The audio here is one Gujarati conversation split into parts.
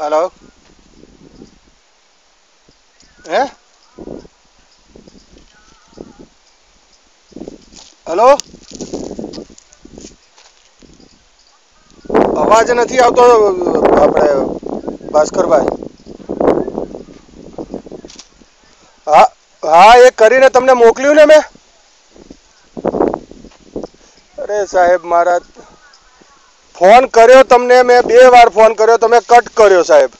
હલો હે હલો અવાજ નથી આવતો, આપણે ભાસ્કરભાઈ. હા હા, એ કરીને તમને મોકલ્યું ને મેં? અરે સાહેબ, મારા ફોન કર્યો તમને, મેં બે વાર ફોન કર્યો તમે કટ કર્યો સાહેબ.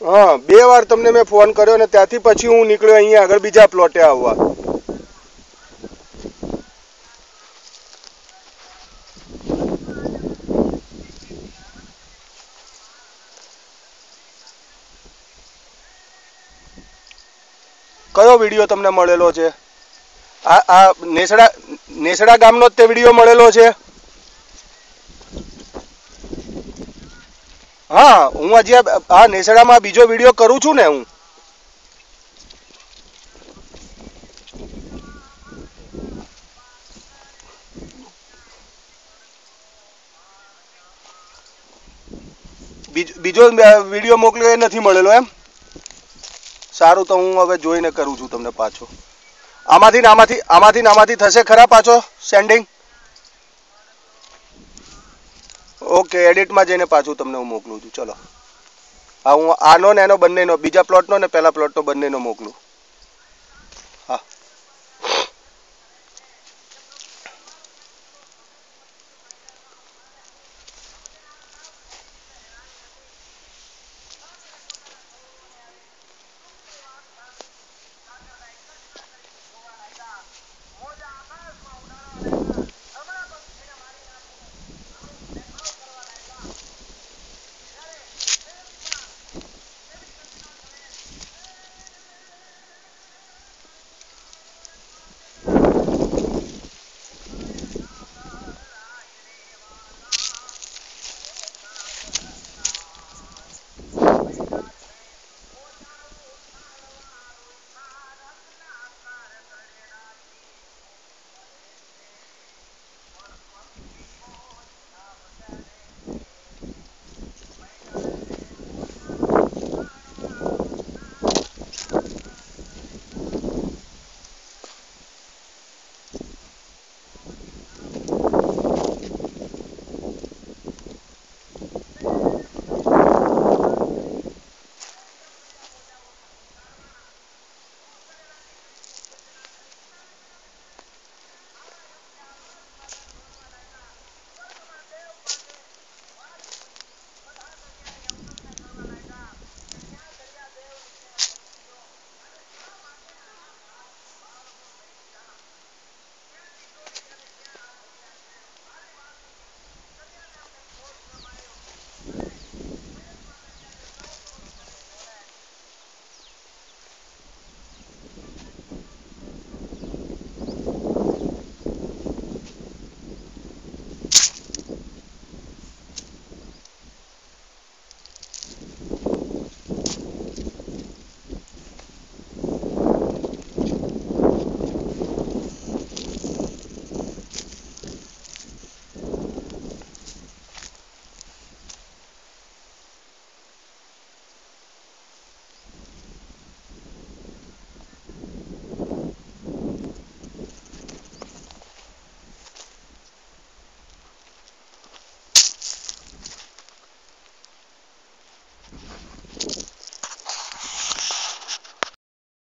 હા, બે વાર તમને મેં ફોન કર્યો ને ત્યાંથી પછી હું નીકળ્યો અહીંયા આગળ બીજા પ્લોટે આવવા. કયો વીડિયો તમને મળેલો છે? આ આ નેસડા નેસડા ગામનો જ તે વીડિયો મળેલો છે? હા, હું હજી આ નેસડામાં બીજો વીડિયો કરું છું ને હું. બીજો વીડિયો મોકલ્યો એ નથી મળેલો એમ? સારું, તો હું હવે જોઈને કરું છું તમને પાછો. આમાંથી આમાંથી આમાંથી આમાંથી થશે ખરા પાછો સેન્ડિંગ ઓકે એડિટમાં જઈને પાછું તમને હું મોકલું છું. ચલો. હા હું આનો ને એનો બંનેનો, બીજા પ્લોટનો ને પહેલા પ્લોટનો બંનેનો મોકલું.